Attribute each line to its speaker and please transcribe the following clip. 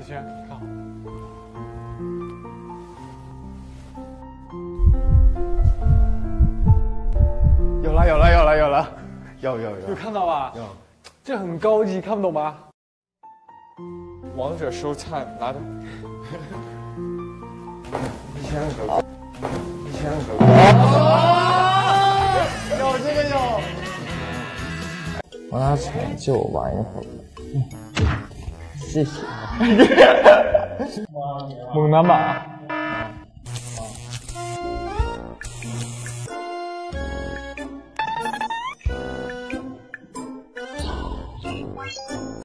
Speaker 1: 一轩，看好。
Speaker 2: 有了有了有了有了，有有
Speaker 1: 有
Speaker 2: 有
Speaker 1: 看到吧？
Speaker 2: 有。
Speaker 1: 这很高级，看不懂吗？
Speaker 3: 王者收菜拿着。
Speaker 2: 一千个狗，一千个狗。有这个有。
Speaker 4: 我拿钱借我玩一会儿。谢谢，
Speaker 1: 猛男嘛